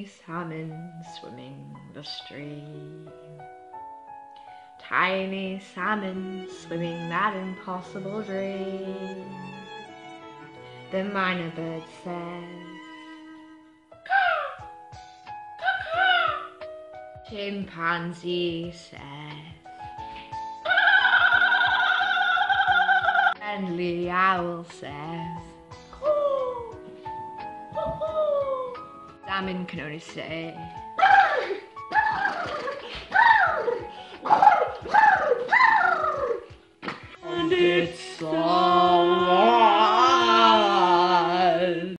Tiny salmon swimming the stream. Tiny salmon swimming that impossible dream. The myna bird says, Chimpanzee says, the owl says, I'm in Kenona today. and it's